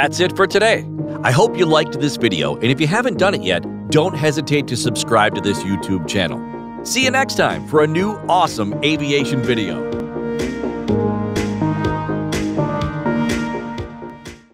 That's it for today. I hope you liked this video, and if you haven't done it yet, don't hesitate to subscribe to this YouTube channel. See you next time for a new awesome aviation video.